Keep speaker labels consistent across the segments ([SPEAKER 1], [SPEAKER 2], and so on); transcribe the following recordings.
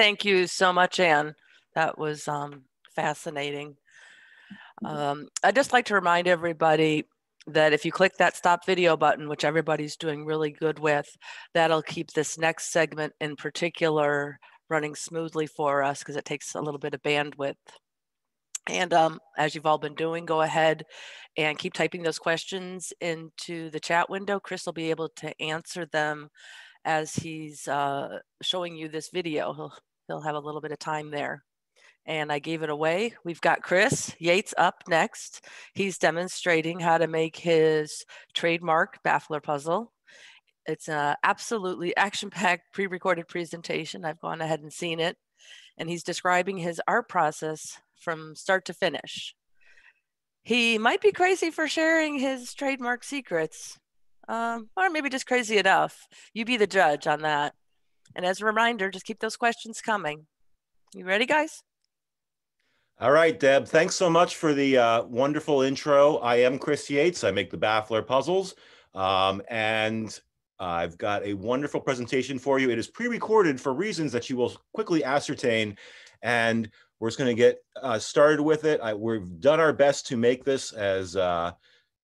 [SPEAKER 1] Thank you so much, Anne. That was um, fascinating. Um, I'd just like to remind everybody that if you click that stop video button, which everybody's doing really good with, that'll keep this next segment in particular running smoothly for us because it takes a little bit of bandwidth. And um, as you've all been doing, go ahead and keep typing those questions into the chat window. Chris will be able to answer them as he's uh, showing you this video. He'll, he'll have a little bit of time there and I gave it away. We've got Chris Yates up next. He's demonstrating how to make his trademark baffler puzzle. It's an absolutely action-packed pre-recorded presentation. I've gone ahead and seen it. And he's describing his art process from start to finish. He might be crazy for sharing his trademark secrets, um, or maybe just crazy enough. You be the judge on that. And as a reminder, just keep those questions coming. You ready, guys?
[SPEAKER 2] All right, Deb, thanks so much for the uh, wonderful intro. I am Chris Yates. I make the Baffler puzzles. Um, and I've got a wonderful presentation for you. It is pre-recorded for reasons that you will quickly ascertain. And we're just going to get uh, started with it. I, we've done our best to make this as uh,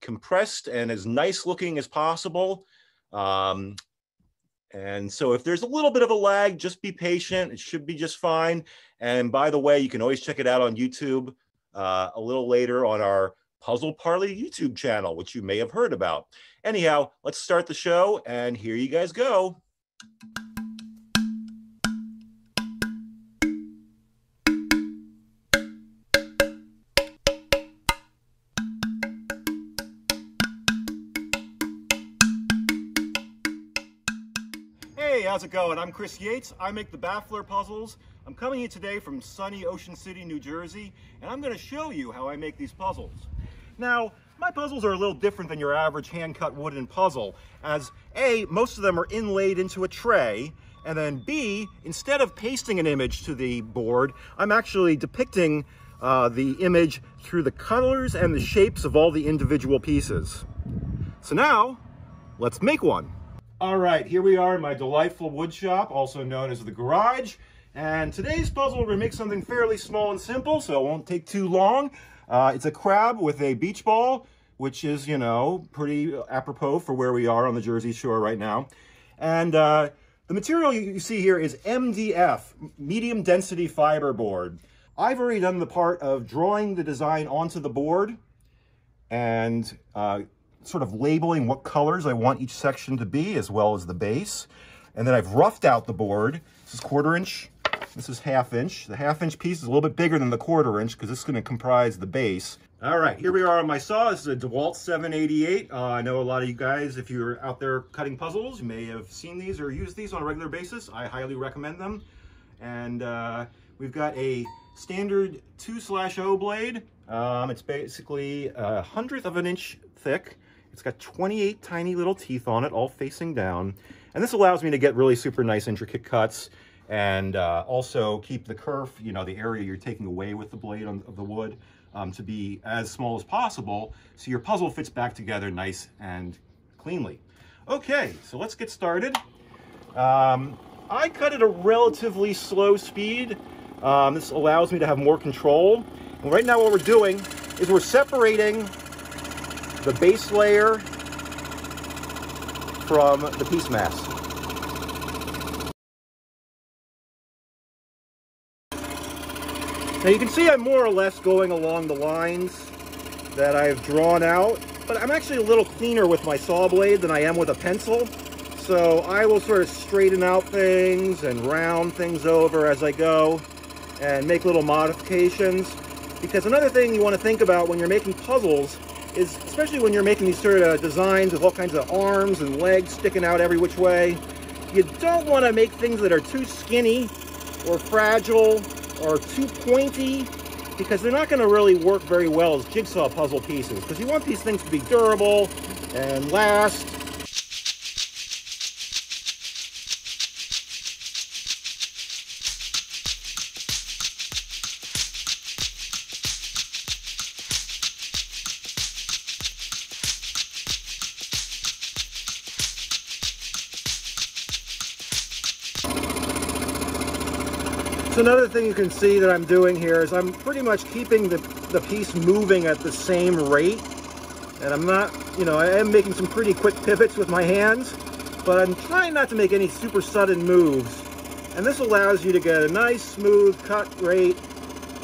[SPEAKER 2] compressed and as nice looking as possible. Um, and so if there's a little bit of a lag, just be patient. It should be just fine. And by the way, you can always check it out on YouTube uh, a little later on our Puzzle Parley YouTube channel, which you may have heard about. Anyhow, let's start the show and here you guys go. How's it going? I'm Chris Yates. I make the Baffler puzzles. I'm coming in today from sunny Ocean City, New Jersey, and I'm going to show you how I make these puzzles. Now, my puzzles are a little different than your average hand-cut wooden puzzle, as A, most of them are inlaid into a tray, and then B, instead of pasting an image to the board, I'm actually depicting uh, the image through the colors and the shapes of all the individual pieces. So now, let's make one. All right, here we are in my delightful wood shop, also known as the garage. And today's puzzle, we're gonna make something fairly small and simple, so it won't take too long. Uh, it's a crab with a beach ball, which is, you know, pretty apropos for where we are on the Jersey Shore right now. And uh, the material you see here is MDF, medium density fiber board. I've already done the part of drawing the design onto the board and uh, sort of labeling what colors I want each section to be, as well as the base. And then I've roughed out the board. This is quarter inch, this is half inch. The half inch piece is a little bit bigger than the quarter inch because this is gonna comprise the base. All right, here we are on my saw. This is a DeWalt 788. Uh, I know a lot of you guys, if you're out there cutting puzzles, you may have seen these or used these on a regular basis. I highly recommend them. And uh, we've got a standard 2 slash O blade. Um, it's basically a hundredth of an inch thick. It's got 28 tiny little teeth on it, all facing down. And this allows me to get really super nice intricate cuts and uh, also keep the kerf, you know, the area you're taking away with the blade on, of the wood um, to be as small as possible so your puzzle fits back together nice and cleanly. Okay, so let's get started. Um, I cut at a relatively slow speed. Um, this allows me to have more control. And right now what we're doing is we're separating the base layer from the piece mass. Now you can see I'm more or less going along the lines that I've drawn out, but I'm actually a little cleaner with my saw blade than I am with a pencil. So I will sort of straighten out things and round things over as I go and make little modifications. Because another thing you want to think about when you're making puzzles is, especially when you're making these sort of designs with all kinds of arms and legs sticking out every which way, you don't want to make things that are too skinny or fragile or too pointy because they're not going to really work very well as jigsaw puzzle pieces because you want these things to be durable and last can see that I'm doing here is I'm pretty much keeping the, the piece moving at the same rate. And I'm not, you know, I am making some pretty quick pivots with my hands, but I'm trying not to make any super sudden moves. And this allows you to get a nice smooth cut rate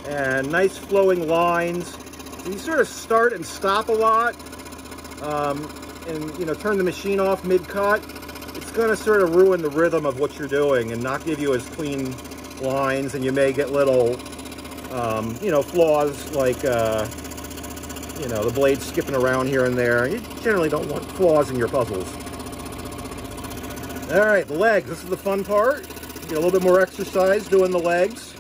[SPEAKER 2] and nice flowing lines. So you sort of start and stop a lot um, and, you know, turn the machine off mid-cut. It's going to sort of ruin the rhythm of what you're doing and not give you as clean lines and you may get little, um, you know, flaws like, uh, you know, the blade skipping around here and there. You generally don't want flaws in your puzzles. All right, the legs. This is the fun part. Get a little bit more exercise doing the legs.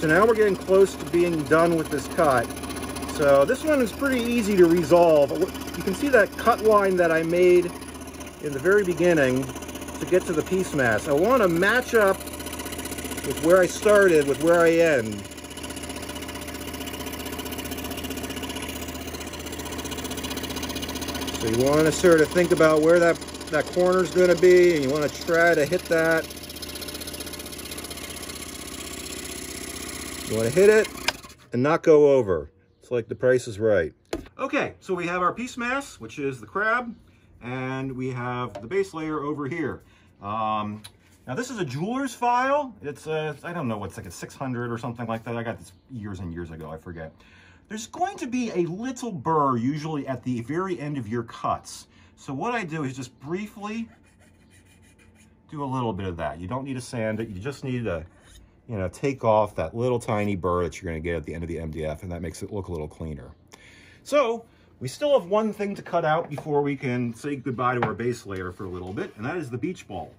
[SPEAKER 2] So now we're getting close to being done with this cut. So this one is pretty easy to resolve. You can see that cut line that I made in the very beginning to get to the piece mass. I want to match up with where I started with where I end. So you want to sort of think about where that, that corner is going to be and you want to try to hit that You want to hit it and not go over. It's like the price is right. Okay, so we have our piece mass, which is the crab, and we have the base layer over here. Um, now this is a jeweler's file. It's a, I don't know, what's like a 600 or something like that. I got this years and years ago, I forget. There's going to be a little burr usually at the very end of your cuts. So what I do is just briefly do a little bit of that. You don't need to sand it. You just need to you know, take off that little tiny burr that you're going to get at the end of the MDF, and that makes it look a little cleaner. So we still have one thing to cut out before we can say goodbye to our base layer for a little bit, and that is the beach ball.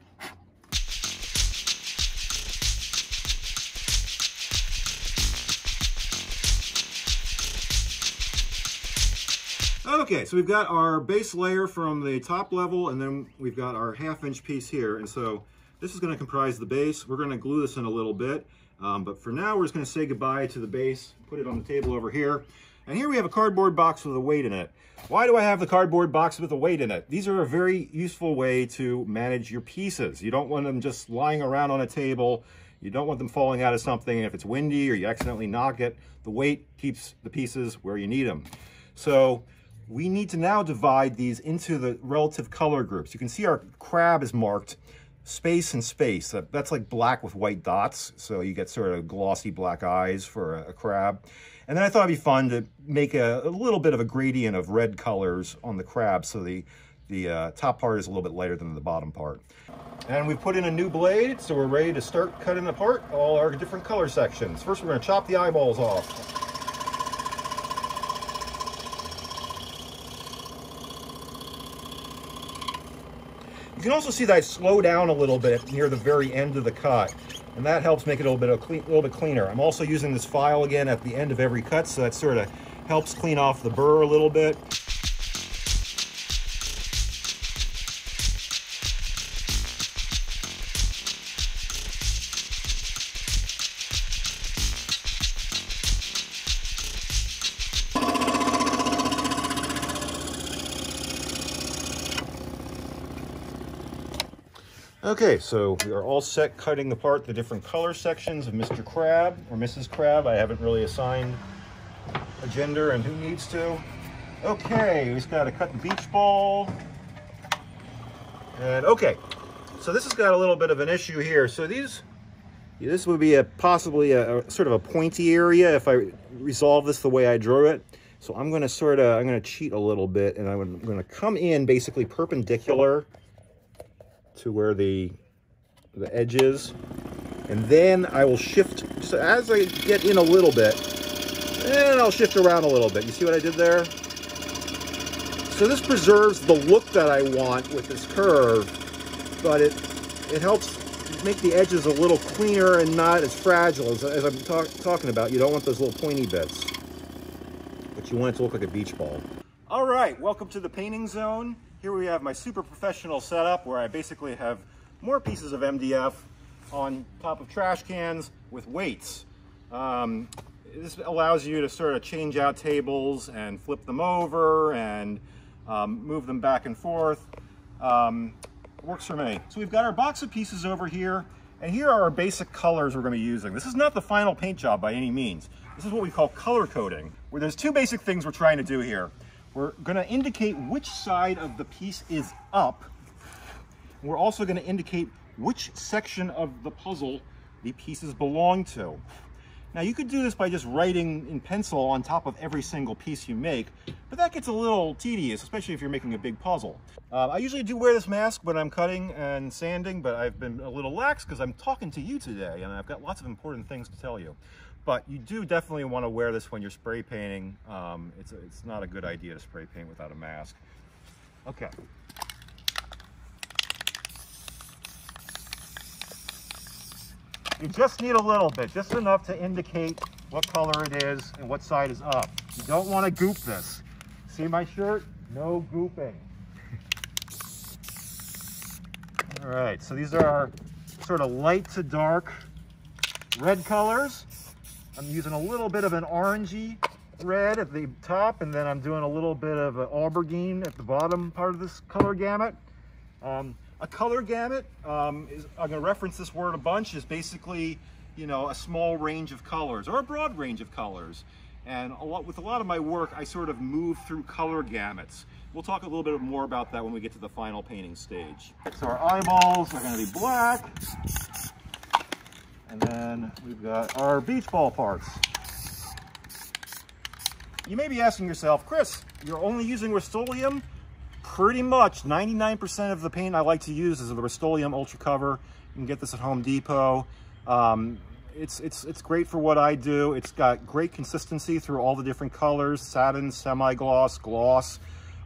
[SPEAKER 2] Okay, so we've got our base layer from the top level, and then we've got our half inch piece here. And so this is going to comprise the base. We're going to glue this in a little bit, um, but for now we're just going to say goodbye to the base, put it on the table over here. And here we have a cardboard box with a weight in it. Why do I have the cardboard box with a weight in it? These are a very useful way to manage your pieces. You don't want them just lying around on a table. You don't want them falling out of something. And if it's windy or you accidentally knock it, the weight keeps the pieces where you need them. So we need to now divide these into the relative color groups. You can see our crab is marked space and space. That's like black with white dots, so you get sort of glossy black eyes for a, a crab. And then I thought it'd be fun to make a, a, little bit of a gradient of red colors on the crab so the, the uh, top part is a little bit lighter than the bottom part. And we put in a new blade, so we're ready to start cutting apart all our different color sections. First, we're gonna chop the eyeballs off. You can also see that I slow down a little bit near the very end of the cut, and that helps make it a little bit, a clean, little bit cleaner. I'm also using this file again at the end of every cut, so that sort of helps clean off the burr a little bit. Okay, so we are all set cutting apart the different color sections of Mr. Crab or Mrs. Crab. I haven't really assigned a gender and who needs to. Okay, we just got to cut the beach ball. And okay, so this has got a little bit of an issue here. So these, this would be a possibly a, a sort of a pointy area if I resolve this the way I drew it. So I'm going to sort of, I'm going to cheat a little bit and I'm going to come in basically perpendicular to where the, the edge is. And then I will shift, so as I get in a little bit, and I'll shift around a little bit. You see what I did there? So this preserves the look that I want with this curve, but it, it helps make the edges a little cleaner and not as fragile as, as I'm talk, talking about. You don't want those little pointy bits, but you want it to look like a beach ball. All right, welcome to the painting zone. Here we have my super professional setup where I basically have more pieces of MDF on top of trash cans with weights. Um, this allows you to sort of change out tables and flip them over and um, move them back and forth. Um, works for me. So we've got our box of pieces over here, and here are our basic colors we're going to be using. This is not the final paint job by any means. This is what we call color coding, where there's two basic things we're trying to do here. We're going to indicate which side of the piece is up. We're also going to indicate which section of the puzzle the pieces belong to. Now you could do this by just writing in pencil on top of every single piece you make, but that gets a little tedious, especially if you're making a big puzzle. Uh, I usually do wear this mask when I'm cutting and sanding, but I've been a little lax because I'm talking to you today and I've got lots of important things to tell you. But you do definitely want to wear this when you're spray painting. Um, it's, it's not a good idea to spray paint without a mask. Okay, You just need a little bit, just enough to indicate what color it is and what side is up. You don't want to goop this. See my shirt? No gooping. All right, so these are our sort of light to dark red colors. I'm using a little bit of an orangey red at the top, and then I'm doing a little bit of an aubergine at the bottom part of this color gamut. Um, a color gamut, um, is, I'm going to reference this word a bunch, is basically, you know, a small range of colors or a broad range of colors. And a lot, with a lot of my work, I sort of move through color gamuts. We'll talk a little bit more about that when we get to the final painting stage. So our eyeballs are going to be black. And then we've got our beach ball parts. You may be asking yourself, Chris, you're only using Rust-Oleum? pretty much 99% of the paint I like to use is the Rust-Oleum Ultra Cover. You can get this at Home Depot. Um, it's, it's, it's great for what I do. It's got great consistency through all the different colors, satin, semi-gloss, gloss.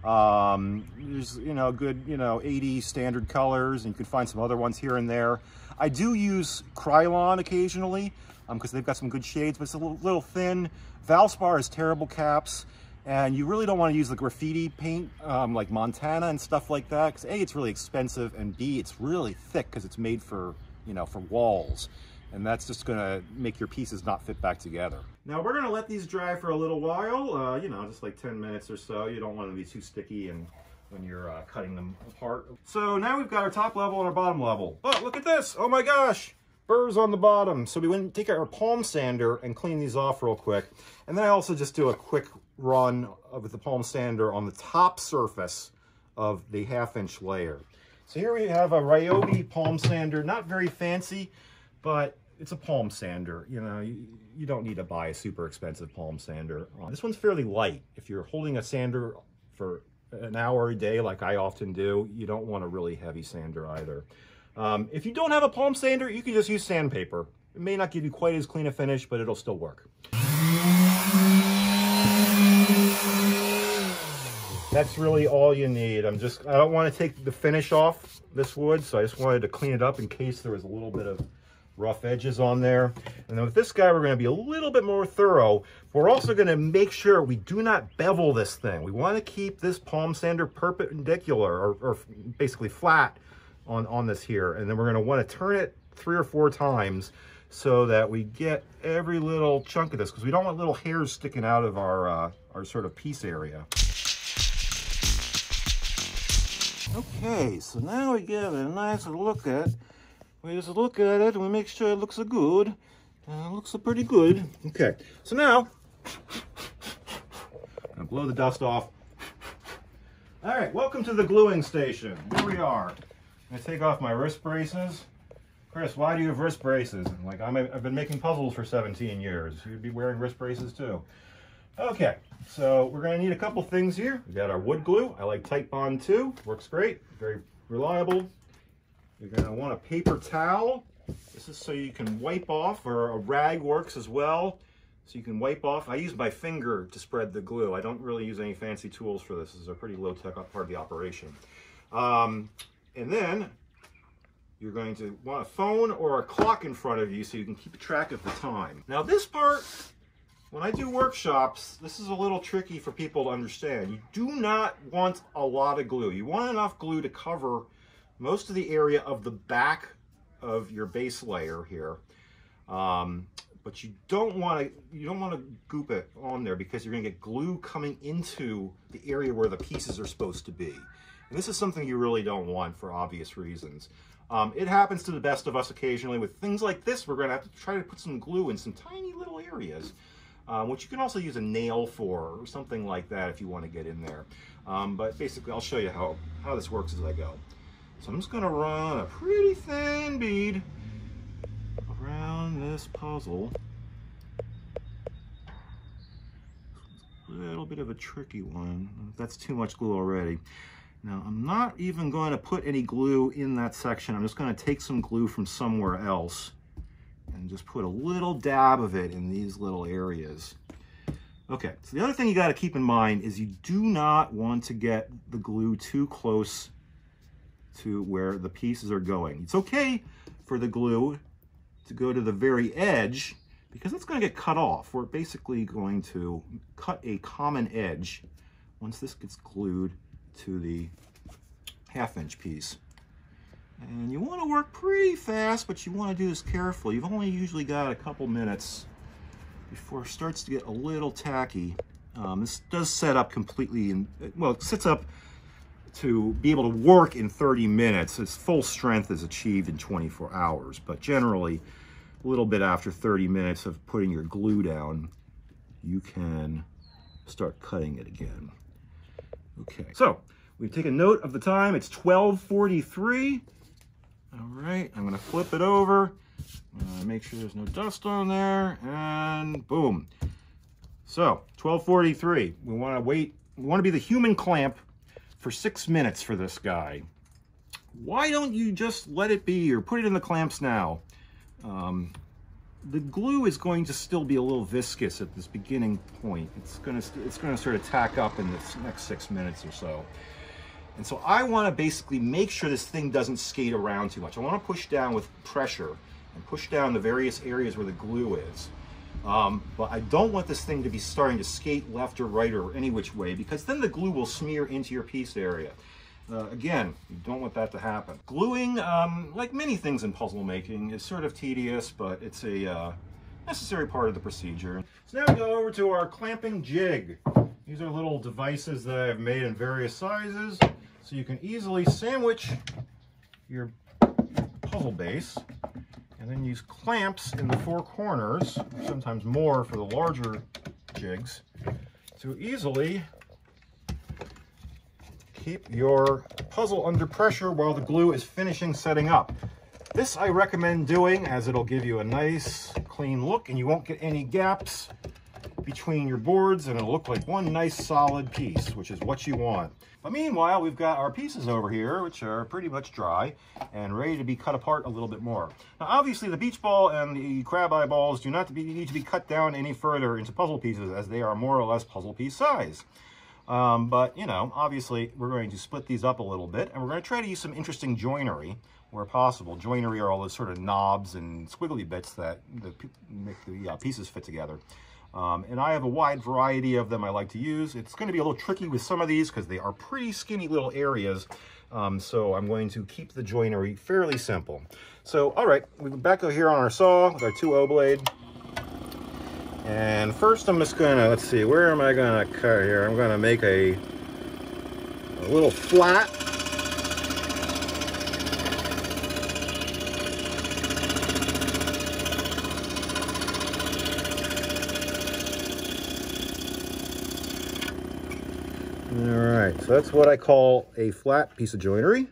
[SPEAKER 2] Um, there's, you know, good, you know, 80 standard colors, and you can find some other ones here and there. I do use Krylon occasionally, because um, they've got some good shades, but it's a little, little thin. Valspar has terrible caps. And you really don't want to use the graffiti paint um, like Montana and stuff like that because A, it's really expensive and B, it's really thick because it's made for, you know, for walls. And that's just going to make your pieces not fit back together. Now we're going to let these dry for a little while, uh, you know, just like 10 minutes or so. You don't want to be too sticky and when you're uh, cutting them apart. So now we've got our top level and our bottom level. But look at this. Oh my gosh burrs on the bottom. So we went take our palm sander and clean these off real quick. And then I also just do a quick run with the palm sander on the top surface of the half inch layer. So here we have a Ryobi palm sander, not very fancy, but it's a palm sander. You know, you, you don't need to buy a super expensive palm sander. This one's fairly light. If you're holding a sander for an hour a day, like I often do, you don't want a really heavy sander either. Um, if you don't have a palm sander, you can just use sandpaper. It may not give you quite as clean a finish, but it'll still work. That's really all you need. I'm just, I don't want to take the finish off this wood, so I just wanted to clean it up in case there was a little bit of rough edges on there. And then with this guy, we're going to be a little bit more thorough. We're also going to make sure we do not bevel this thing. We want to keep this palm sander perpendicular or, or basically flat on, on this here. And then we're going to want to turn it three or four times so that we get every little chunk of this because we don't want little hairs sticking out of our, uh, our sort of piece area. Okay, so now we give it a nice look at we just look at it and we make sure it looks good. Uh, looks pretty good. Okay, so now, I'm gonna blow the dust off. All right, welcome to the gluing station. Here we are. I take off my wrist braces. Chris, why do you have wrist braces? Like, i have been making puzzles for 17 years. You'd be wearing wrist braces too. Okay, so we're gonna need a couple things here. We got our wood glue. I like Titebond 2, works great, very reliable. You're gonna want a paper towel. This is so you can wipe off, or a rag works as well. So you can wipe off. I use my finger to spread the glue. I don't really use any fancy tools for this. This is a pretty low-tech part of the operation. Um, and then you're going to want a phone or a clock in front of you so you can keep track of the time. Now this part, when I do workshops, this is a little tricky for people to understand. You do not want a lot of glue. You want enough glue to cover most of the area of the back of your base layer here. Um, but you don't want to you don't want to goop it on there because you're going to get glue coming into the area where the pieces are supposed to be. And this is something you really don't want for obvious reasons. Um, it happens to the best of us occasionally. With things like this, we're going to have to try to put some glue in some tiny little areas, um, which you can also use a nail for or something like that if you want to get in there. Um, but basically, I'll show you how, how this works as I go. So I'm just going to run a pretty thin bead around this puzzle. A little bit of a tricky one. That's too much glue already. Now, I'm not even going to put any glue in that section. I'm just going to take some glue from somewhere else and just put a little dab of it in these little areas. Okay, so the other thing you got to keep in mind is you do not want to get the glue too close to where the pieces are going. It's okay for the glue to go to the very edge because it's going to get cut off. We're basically going to cut a common edge once this gets glued to the half inch piece. And you want to work pretty fast, but you want to do this carefully. You've only usually got a couple minutes before it starts to get a little tacky. Um, this does set up completely, in, well, it sets up to be able to work in 30 minutes. Its full strength is achieved in 24 hours, but generally a little bit after 30 minutes of putting your glue down, you can start cutting it again. Okay, so we've taken note of the time. It's 1243. All right, I'm gonna flip it over. Make sure there's no dust on there, and boom. So, 1243. We wanna wait, we wanna be the human clamp for six minutes for this guy. Why don't you just let it be or put it in the clamps now? Um, the glue is going to still be a little viscous at this beginning point. It's going to it's to sort of tack up in the next six minutes or so. And so I want to basically make sure this thing doesn't skate around too much. I want to push down with pressure and push down the various areas where the glue is. Um, but I don't want this thing to be starting to skate left or right or any which way because then the glue will smear into your piece area. Uh, again, you don't want that to happen. Gluing, um, like many things in puzzle making, is sort of tedious, but it's a uh, necessary part of the procedure. So now we go over to our clamping jig. These are little devices that I've made in various sizes, so you can easily sandwich your puzzle base and then use clamps in the four corners, sometimes more for the larger jigs, to easily keep your puzzle under pressure while the glue is finishing setting up. This I recommend doing as it'll give you a nice clean look and you won't get any gaps between your boards and it'll look like one nice solid piece, which is what you want. But meanwhile, we've got our pieces over here, which are pretty much dry and ready to be cut apart a little bit more. Now, obviously, the beach ball and the crab eyeballs do not need to be cut down any further into puzzle pieces as they are more or less puzzle piece size. Um, but, you know, obviously we're going to split these up a little bit and we're going to try to use some interesting joinery where possible. Joinery are all those sort of knobs and squiggly bits that, that make the uh, pieces fit together. Um, and I have a wide variety of them I like to use. It's going to be a little tricky with some of these because they are pretty skinny little areas. Um, so I'm going to keep the joinery fairly simple. So, all right, we're back over here on our saw with our 2O blade. And first I'm just gonna, let's see, where am I gonna cut here? I'm gonna make a, a little flat. All right, so that's what I call a flat piece of joinery.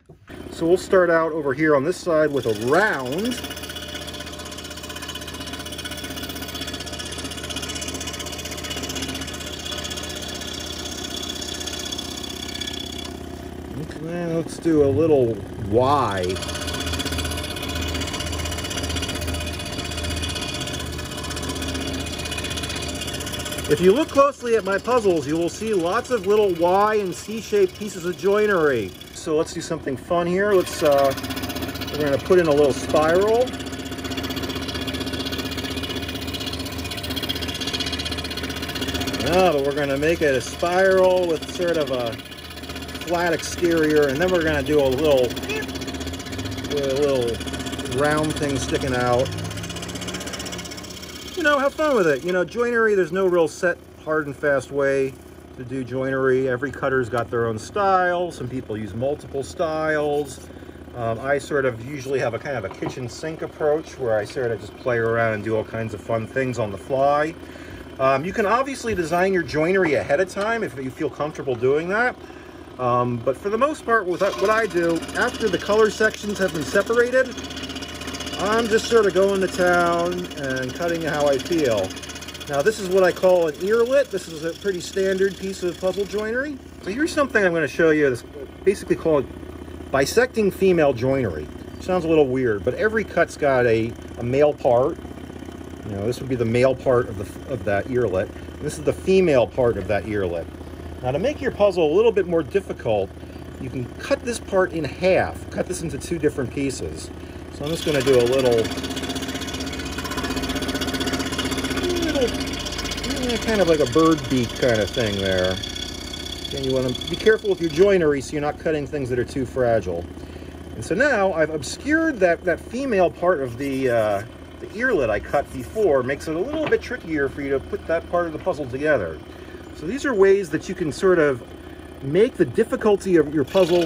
[SPEAKER 2] So we'll start out over here on this side with a round let's do a little Y. If you look closely at my puzzles, you will see lots of little Y and C-shaped pieces of joinery. So let's do something fun here. Let's, uh, we're gonna put in a little spiral. No, but we're gonna make it a spiral with sort of a flat exterior, and then we're going to do a little, a little round thing sticking out. You know, have fun with it. You know, joinery, there's no real set, hard and fast way to do joinery. Every cutter's got their own style. Some people use multiple styles. Um, I sort of usually have a kind of a kitchen sink approach where I sort of just play around and do all kinds of fun things on the fly. Um, you can obviously design your joinery ahead of time if you feel comfortable doing that. Um, but for the most part, what I do, after the color sections have been separated, I'm just sort of going to town and cutting how I feel. Now this is what I call an earlet. This is a pretty standard piece of puzzle joinery. So here's something I'm going to show you. This basically called bisecting female joinery. Sounds a little weird, but every cut's got a, a male part you know, this would be the male part of, the, of that earlet. This is the female part of that earlet. Now to make your puzzle a little bit more difficult, you can cut this part in half. Cut this into two different pieces. So I'm just going to do a little, little kind of like a bird beak kind of thing there. And you want to be careful with your joinery so you're not cutting things that are too fragile. And so now I've obscured that, that female part of the, uh, the earlet I cut before makes it a little bit trickier for you to put that part of the puzzle together. So these are ways that you can sort of make the difficulty of your puzzle,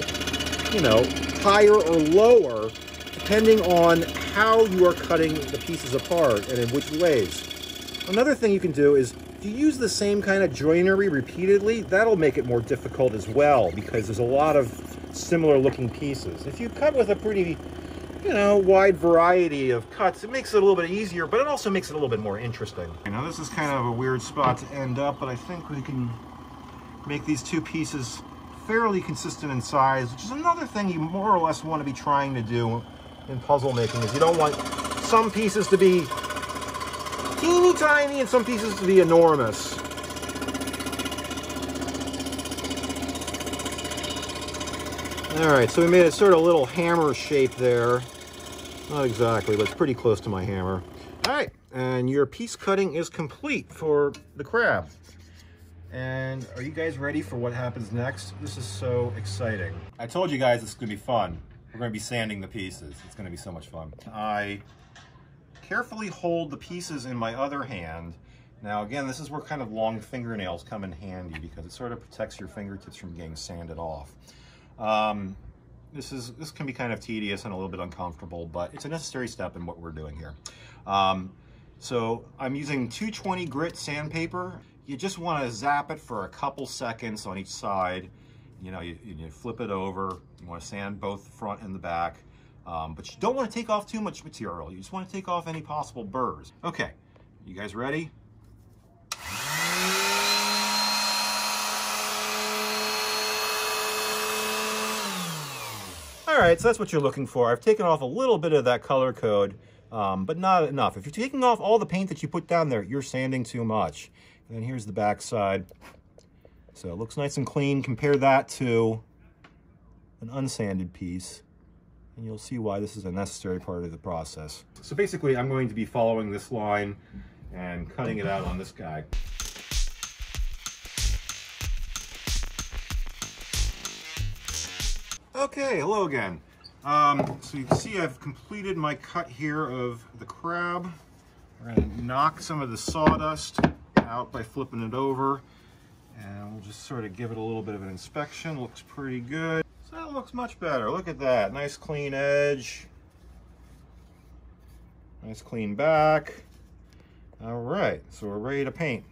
[SPEAKER 2] you know, higher or lower depending on how you are cutting the pieces apart and in which ways. Another thing you can do is if you use the same kind of joinery repeatedly, that'll make it more difficult as well because there's a lot of similar looking pieces. If you cut with a pretty you know, wide variety of cuts. It makes it a little bit easier, but it also makes it a little bit more interesting. Now this is kind of a weird spot to end up, but I think we can make these two pieces fairly consistent in size, which is another thing you more or less want to be trying to do in puzzle making, is you don't want some pieces to be teeny tiny and some pieces to be enormous. All right, so we made a sort of little hammer shape there. Not exactly, but it's pretty close to my hammer. All right, and your piece cutting is complete for the crab. And are you guys ready for what happens next? This is so exciting. I told you guys it's gonna be fun. We're gonna be sanding the pieces. It's gonna be so much fun. I carefully hold the pieces in my other hand. Now again, this is where kind of long fingernails come in handy because it sort of protects your fingertips from getting sanded off. Um, this is this can be kind of tedious and a little bit uncomfortable, but it's a necessary step in what we're doing here. Um, so I'm using 220 grit sandpaper. You just want to zap it for a couple seconds on each side. You know, you, you flip it over. You want to sand both the front and the back. Um, but you don't want to take off too much material. You just want to take off any possible burrs. Okay, you guys ready? All right, so that's what you're looking for. I've taken off a little bit of that color code, um, but not enough. If you're taking off all the paint that you put down there, you're sanding too much. And here's the back side. So it looks nice and clean. Compare that to an unsanded piece, and you'll see why this is a necessary part of the process. So basically, I'm going to be following this line and cutting it out on this guy. Okay, hello again. Um, so you can see I've completed my cut here of the crab. We're to knock some of the sawdust out by flipping it over. And we'll just sort of give it a little bit of an inspection. Looks pretty good. That looks much better. Look at that. Nice clean edge. Nice clean back. All right, so we're ready to paint.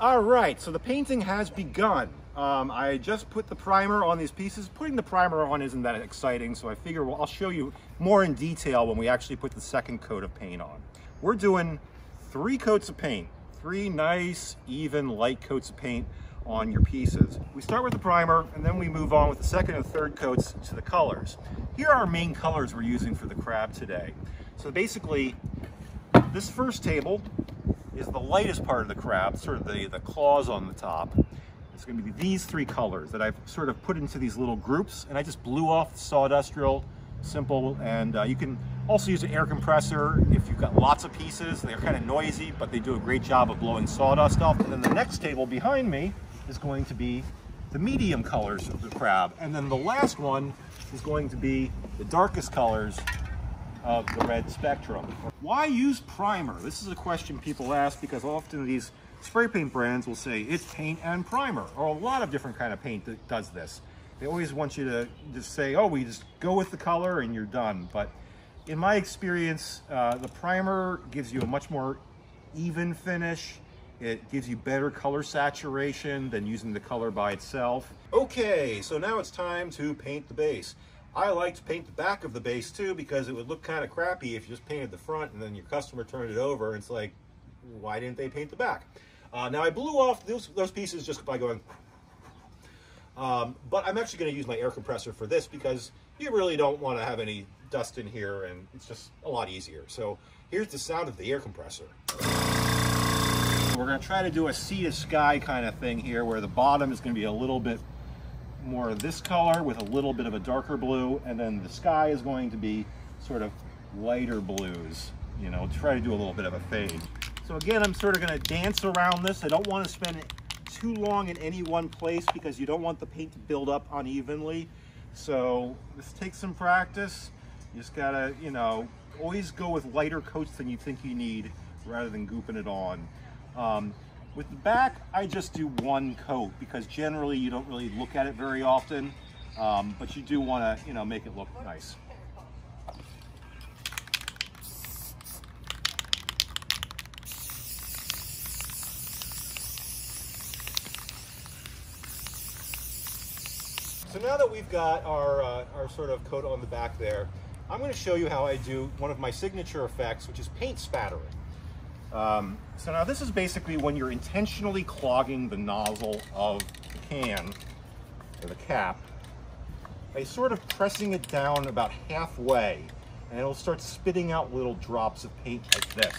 [SPEAKER 2] All right, so the painting has begun. Um, I just put the primer on these pieces. Putting the primer on isn't that exciting, so I figure well, I'll show you more in detail when we actually put the second coat of paint on. We're doing three coats of paint, three nice, even, light coats of paint on your pieces. We start with the primer, and then we move on with the second and third coats to the colors. Here are our main colors we're using for the crab today. So basically, this first table is the lightest part of the crab, sort of the, the claws on the top. It's going to be these three colors that I've sort of put into these little groups and I just blew off the sawdust real simple and uh, you can also use an air compressor if you've got lots of pieces. They're kind of noisy but they do a great job of blowing sawdust off. And then the next table behind me is going to be the medium colors of the crab and then the last one is going to be the darkest colors of the red spectrum. Why use primer? This is a question people ask because often these spray paint brands will say it's paint and primer, or a lot of different kind of paint that does this. They always want you to just say, oh, we just go with the color and you're done. But in my experience, uh, the primer gives you a much more even finish. It gives you better color saturation than using the color by itself. Okay, so now it's time to paint the base. I like to paint the back of the base too because it would look kind of crappy if you just painted the front and then your customer turned it over and it's like, why didn't they paint the back? Uh, now I blew off those, those pieces just by going, um, but I'm actually going to use my air compressor for this because you really don't want to have any dust in here and it's just a lot easier. So here's the sound of the air compressor. We're going to try to do a sea to sky kind of thing here where the bottom is going to be a little bit more of this color with a little bit of a darker blue, and then the sky is going to be sort of lighter blues, you know, try to do a little bit of a fade. So again, I'm sort of gonna dance around this. I don't wanna spend too long in any one place because you don't want the paint to build up unevenly. So this takes some practice. You just gotta, you know, always go with lighter coats than you think you need rather than gooping it on. Um, with the back, I just do one coat because generally you don't really look at it very often, um, but you do want to, you know, make it look nice. So now that we've got our, uh, our sort of coat on the back there, I'm going to show you how I do one of my signature effects, which is paint spattering. Um, so now this is basically when you're intentionally clogging the nozzle of the can, or the cap, by sort of pressing it down about halfway, and it'll start spitting out little drops of paint like this.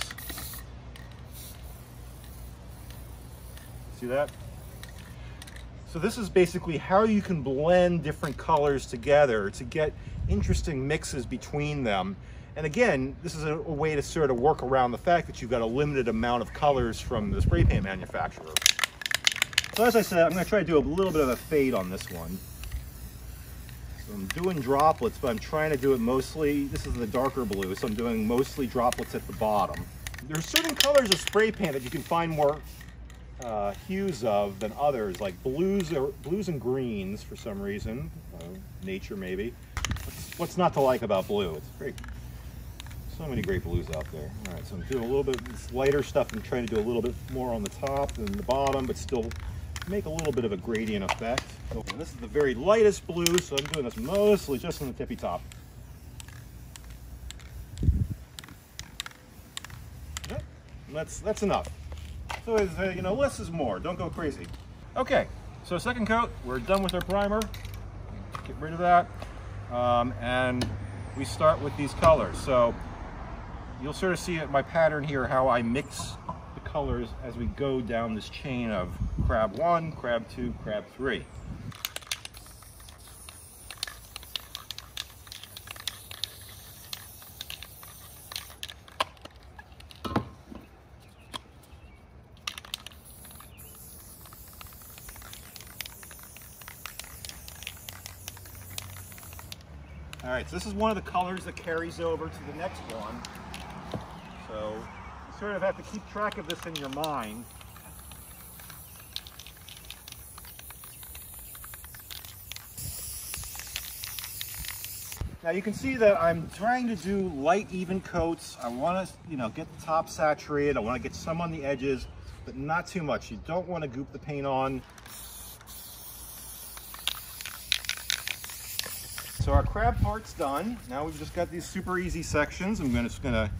[SPEAKER 2] See that? So this is basically how you can blend different colors together to get interesting mixes between them and again, this is a, a, way to sort of work around the fact that you've got a limited amount of colors from the spray paint manufacturer. So as I said, I'm going to try to do a little bit of a fade on this one. So I'm doing droplets, but I'm trying to do it mostly, this is the darker blue, so I'm doing mostly droplets at the bottom. There are certain colors of spray paint that you can find more uh, hues of than others, like blues or blues and greens for some reason, uh, nature maybe. What's, what's not to like about blue? It's very so many great blues out there. All right, so I'm doing a little bit lighter stuff and trying to do a little bit more on the top than the bottom, but still make a little bit of a gradient effect. This is the very lightest blue, so I'm doing this mostly just on the tippy top. Yep, that's, that's enough. So uh, you know, less is more, don't go crazy. Okay, so second coat, we're done with our primer. Get rid of that. Um, and we start with these colors. So you'll sort of see my pattern here, how I mix the colors as we go down this chain of crab one, crab two, crab three. All right, so this is one of the colors that carries over to the next one. So you sort of have to keep track of this in your mind. Now you can see that I'm trying to do light even coats. I want to, you know, get the top saturated. I want to get some on the edges, but not too much. You don't want to goop the paint on. So our crab part's done. Now we've just got these super easy sections. I'm just gonna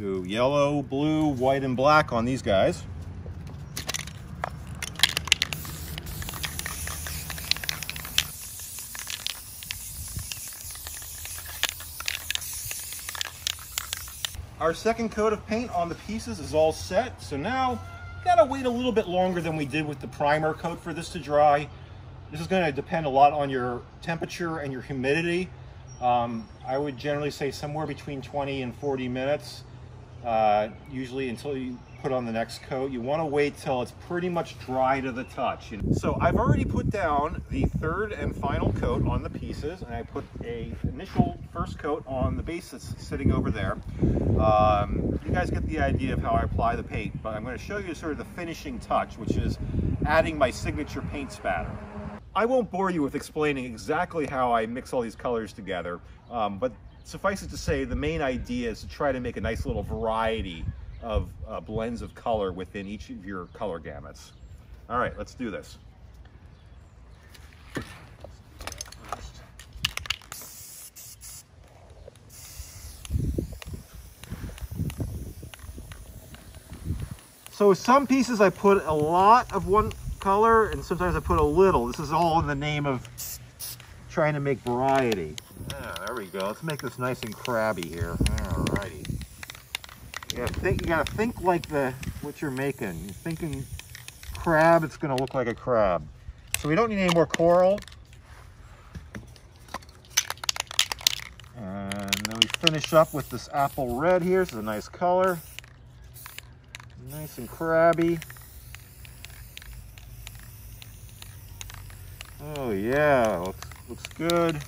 [SPEAKER 2] do yellow, blue, white, and black on these guys. Our second coat of paint on the pieces is all set. So now, gotta wait a little bit longer than we did with the primer coat for this to dry. This is gonna depend a lot on your temperature and your humidity. Um, I would generally say somewhere between 20 and 40 minutes uh, usually until you put on the next coat. You want to wait till it's pretty much dry to the touch. So I've already put down the third and final coat on the pieces, and I put a initial first coat on the base that's sitting over there. Um, you guys get the idea of how I apply the paint, but I'm going to show you sort of the finishing touch, which is adding my signature paint spatter. I won't bore you with explaining exactly how I mix all these colors together, um, but suffice it to say, the main idea is to try to make a nice little variety of uh, blends of color within each of your color gamuts. All right, let's do this. So some pieces I put a lot of one color and sometimes I put a little. This is all in the name of trying to make variety. Yeah, there we go. Let's make this nice and crabby here. Alrighty. You gotta think you gotta think like the what you're making. You're thinking crab, it's gonna look like a crab. So we don't need any more coral. And then we finish up with this apple red here. This is a nice color. Nice and crabby. Oh yeah, looks, looks good.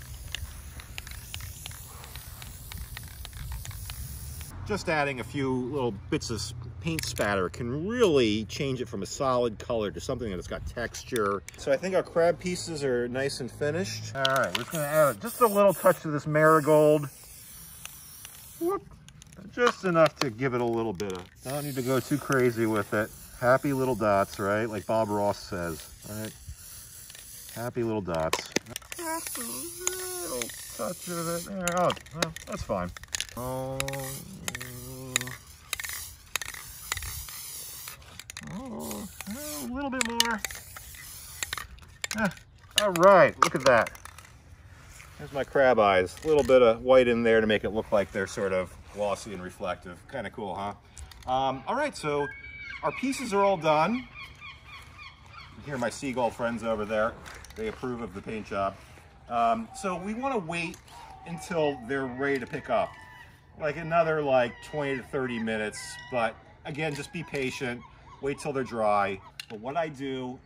[SPEAKER 2] Just adding a few little bits of paint spatter can really change it from a solid color to something that's got texture. So I think our crab pieces are nice and finished. All right, we're just gonna add just a little touch of this marigold. Whoop. Just enough to give it a little bit of, don't need to go too crazy with it. Happy little dots, right? Like Bob Ross says, right? Happy little dots. Just a little touch of it. There. Oh, well, that's fine. Oh, oh, a little bit more. All right, look at that. There's my crab eyes. A little bit of white in there to make it look like they're sort of glossy and reflective. Kind of cool, huh? Um, all right, so our pieces are all done. You hear my seagull friends over there. They approve of the paint job. Um, so we want to wait until they're ready to pick up. Like another like 20 to 30 minutes. But again, just be patient. Wait till they're dry. But what I do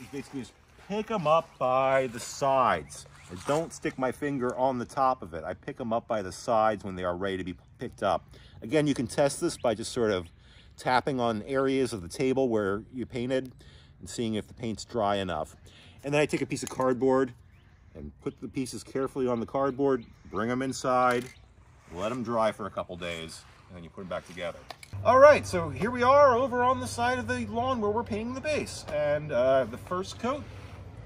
[SPEAKER 2] is basically just pick them up by the sides. I don't stick my finger on the top of it. I pick them up by the sides when they are ready to be picked up. Again, you can test this by just sort of tapping on areas of the table where you painted and seeing if the paint's dry enough. And then I take a piece of cardboard and put the pieces carefully on the cardboard, bring them inside, let them dry for a couple days, and then you put them back together. All right, so here we are over on the side of the lawn where we're painting the base. And uh, the first coat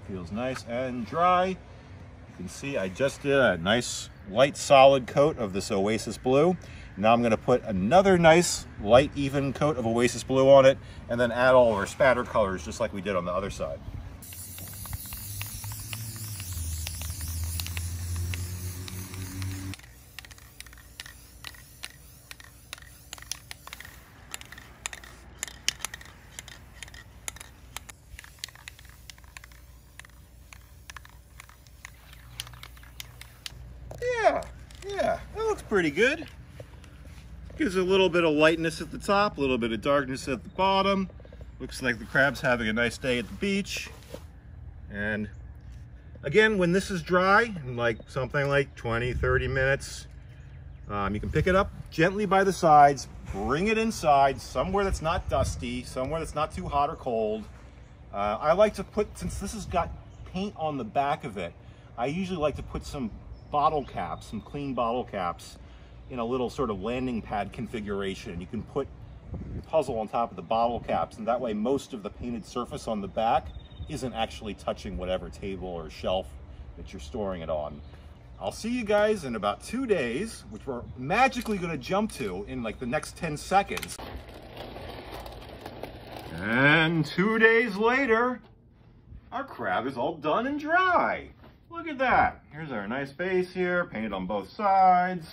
[SPEAKER 2] feels nice and dry. You can see I just did a nice light solid coat of this Oasis Blue. Now I'm gonna put another nice light even coat of Oasis Blue on it and then add all of our spatter colors just like we did on the other side. Yeah, yeah, that looks pretty good. Gives a little bit of lightness at the top, a little bit of darkness at the bottom. Looks like the crab's having a nice day at the beach. And again, when this is dry, in like something like 20, 30 minutes, um, you can pick it up gently by the sides, bring it inside, somewhere that's not dusty, somewhere that's not too hot or cold. Uh, I like to put, since this has got paint on the back of it, I usually like to put some bottle caps, some clean bottle caps in a little sort of landing pad configuration. You can put puzzle on top of the bottle caps and that way most of the painted surface on the back isn't actually touching whatever table or shelf that you're storing it on. I'll see you guys in about two days, which we're magically gonna jump to in like the next 10 seconds. And two days later, our crab is all done and dry. Look at that. Here's our nice base here, painted on both sides.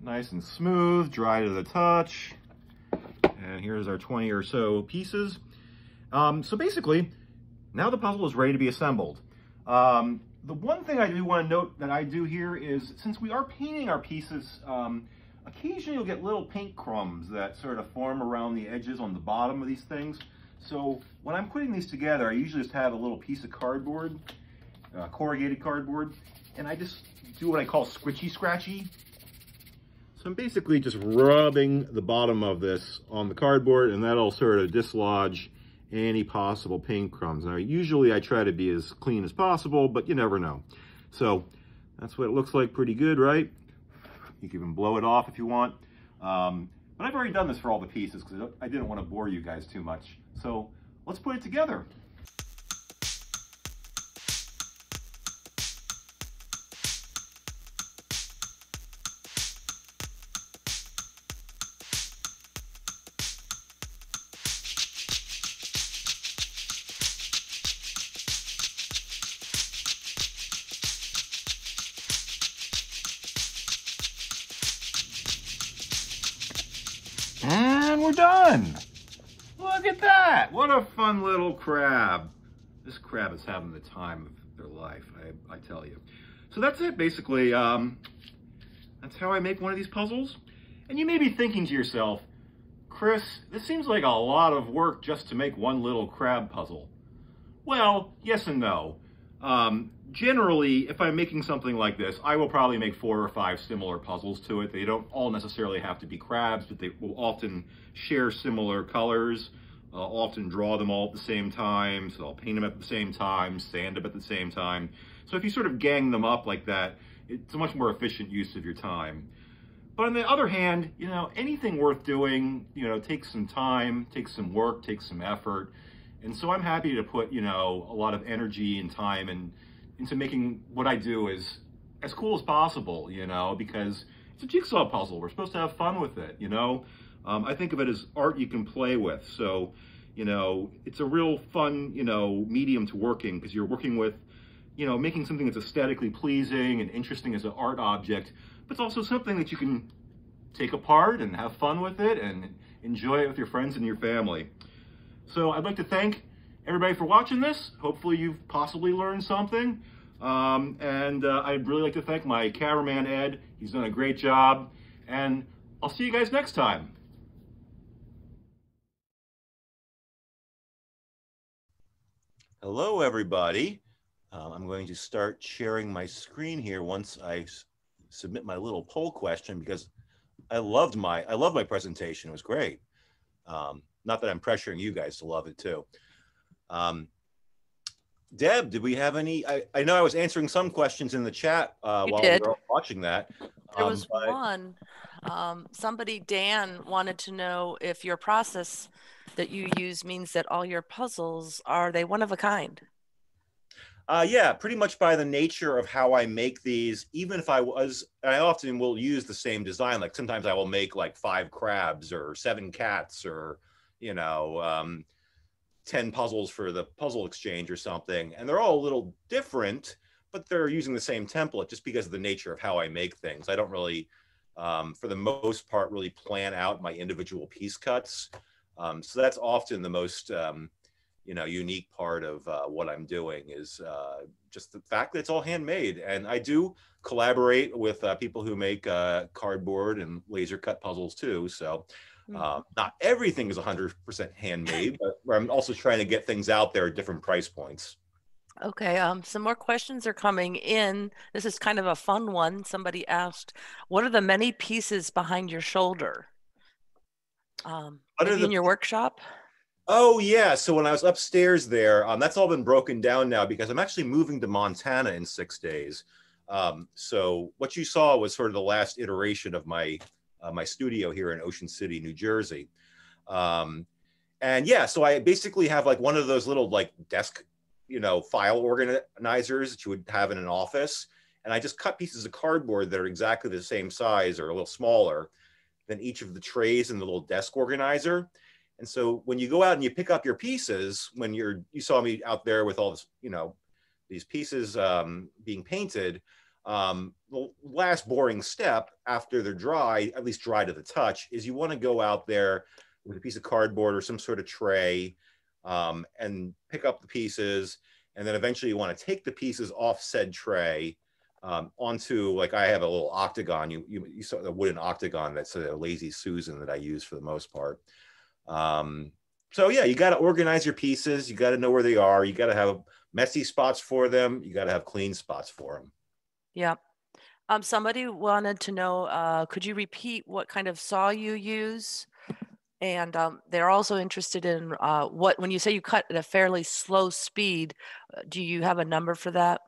[SPEAKER 2] Nice and smooth, dry to the touch. And here's our 20 or so pieces. Um, so basically, now the puzzle is ready to be assembled. Um, the one thing I do want to note that I do here is, since we are painting our pieces um, occasionally you'll get little paint crumbs that sort of form around the edges on the bottom of these things. So when I'm putting these together, I usually just have a little piece of cardboard, uh, corrugated cardboard, and I just do what I call squishy scratchy. So I'm basically just rubbing the bottom of this on the cardboard and that'll sort of dislodge any possible paint crumbs. Now, usually I try to be as clean as possible, but you never know. So that's what it looks like pretty good, right? You can even blow it off if you want. Um, but I've already done this for all the pieces because I didn't want to bore you guys too much. So let's put it together. Crab is having the time of their life, I, I tell you. So that's it, basically. Um, that's how I make one of these puzzles. And you may be thinking to yourself, Chris, this seems like a lot of work just to make one little crab puzzle. Well, yes and no. Um, generally, if I'm making something like this, I will probably make four or five similar puzzles to it. They don't all necessarily have to be crabs, but they will often share similar colors. I'll often draw them all at the same time, so I'll paint them at the same time, sand them at the same time. So if you sort of gang them up like that, it's a much more efficient use of your time. But on the other hand, you know, anything worth doing, you know, takes some time, takes some work, takes some effort. And so I'm happy to put, you know, a lot of energy and time and into making what I do as as cool as possible, you know, because it's a jigsaw puzzle. We're supposed to have fun with it, you know. Um, I think of it as art you can play with. So, you know, it's a real fun, you know, medium to working because you're working with, you know, making something that's aesthetically pleasing and interesting as an art object, but it's also something that you can take apart and have fun with it and enjoy it with your friends and your family. So I'd like to thank everybody for watching this. Hopefully you've possibly learned something. Um, and uh, I'd really like to thank my cameraman, Ed. He's done a great job. And I'll see you guys next time. Hello, everybody. Uh, I'm going to start sharing my screen here once I submit my little poll question because I loved my I love my presentation. It was great. Um, not that I'm pressuring you guys to love it too. Um, Deb, did we have any? I, I know I was answering some questions in the chat uh, while did. we were watching that.
[SPEAKER 1] There was um, but... one. Um, somebody, Dan, wanted to know if your process that you use means that all your puzzles are they one of a kind.
[SPEAKER 2] Uh, yeah, pretty much by the nature of how I make these, even if I was, I often will use the same design. Like sometimes I will make like five crabs or seven cats or, you know, um, 10 puzzles for the puzzle exchange or something. And they're all a little different, but they're using the same template just because of the nature of how I make things. I don't really, um, for the most part, really plan out my individual piece cuts. Um, so that's often the most, um, you know, unique part of uh, what I'm doing is uh, just the fact that it's all handmade. And I do collaborate with uh, people who make uh, cardboard and laser cut puzzles too. So Mm-hmm. Uh, not everything is 100% handmade, but I'm also trying to get things out there at different price points.
[SPEAKER 1] Okay, um, some more questions are coming in. This is kind of a fun one. Somebody asked, "What are the many pieces behind your shoulder?" Um, maybe the... in your workshop.
[SPEAKER 2] Oh yeah. So when I was upstairs there, um, that's all been broken down now because I'm actually moving to Montana in six days. Um, so what you saw was sort of the last iteration of my uh, my studio here in Ocean City, New Jersey. Um, and yeah, so I basically have like one of those little like desk, you know, file organizers that you would have in an office. And I just cut pieces of cardboard that are exactly the same size or a little smaller than each of the trays in the little desk organizer. And so when you go out and you pick up your pieces, when you're, you saw me out there with all this, you know, these pieces um, being painted, um, the last boring step after they're dry, at least dry to the touch, is you want to go out there with a piece of cardboard or some sort of tray um, and pick up the pieces. And then eventually you want to take the pieces off said tray um, onto like I have a little octagon. You, you you saw the wooden octagon that's a lazy Susan that I use for the most part. Um, so yeah, you got to organize your pieces. You got to know where they are. You got to have messy spots for them. You got to have clean spots for them.
[SPEAKER 1] Yeah. Um, somebody wanted to know, uh, could you repeat what kind of saw you use? And um, they're also interested in uh, what, when you say you cut at a fairly slow speed, uh, do you have a number for that?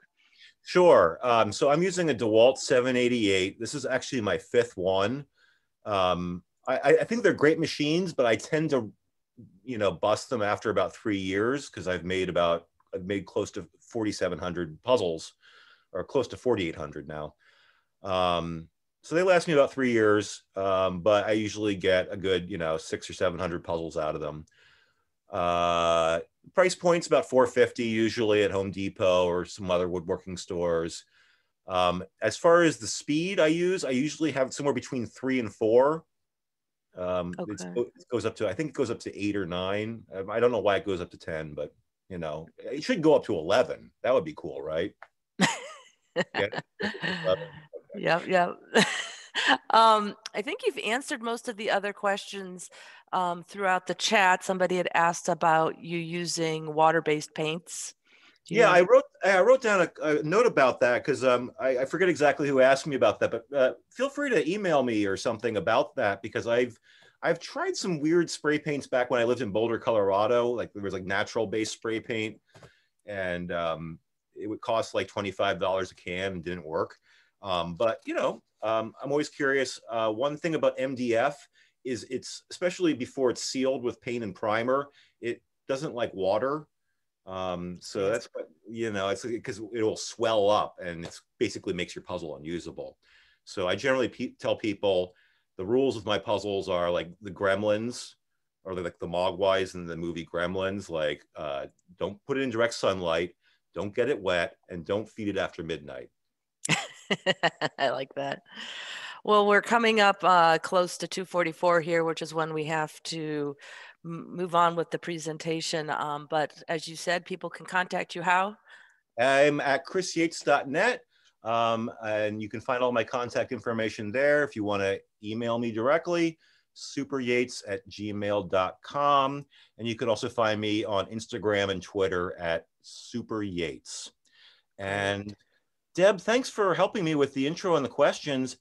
[SPEAKER 2] Sure. Um, so I'm using a DeWalt 788. This is actually my fifth one. Um, I, I, think they're great machines, but I tend to, you know, bust them after about three years because I've made about I've made close to 4,700 puzzles, or close to 4,800 now. So they last me about three years, um, but I usually get a good, you know, six or 700 puzzles out of them. Uh, price points about 450 usually at Home Depot or some other woodworking stores. Um, as far as the speed I use, I usually have somewhere between three and four. Um, okay. it goes up to, I think it goes up to eight or nine. Um, I don't know why it goes up to 10, but you know, it should go up to 11. That would be cool, right?
[SPEAKER 1] yeah. Yep. Yep. um, I think you've answered most of the other questions um, throughout the chat. Somebody had asked about you using water-based paints.
[SPEAKER 2] Yeah, I wrote I wrote down a, a note about that because um, I, I, forget exactly who asked me about that, but uh, feel free to email me or something about that because I've I've tried some weird spray paints back when I lived in Boulder, Colorado. Like there was like natural based spray paint, and um, it would cost like twenty five dollars a can and didn't work. Um, but you know, um, I'm always curious. Uh, one thing about MDF is it's especially before it's sealed with paint and primer, it doesn't like water. Um, so that's what, you know, it's because it will swell up and it basically makes your puzzle unusable. So I generally pe tell people the rules of my puzzles are like the gremlins or like the mogwais in the movie Gremlins, like uh, don't put it in direct sunlight, don't get it wet, and don't feed it after midnight.
[SPEAKER 1] I like that. Well, we're coming up uh, close to 244 here, which is when we have to move on with the presentation. Um, but as you said, people can contact you how?
[SPEAKER 2] I'm at chrisyates.net. Um, and you can find all my contact information there if you want to email me directly, superyates at gmail.com. And you can also find me on Instagram and Twitter at superyates. And Deb, thanks for helping me with the intro and the questions.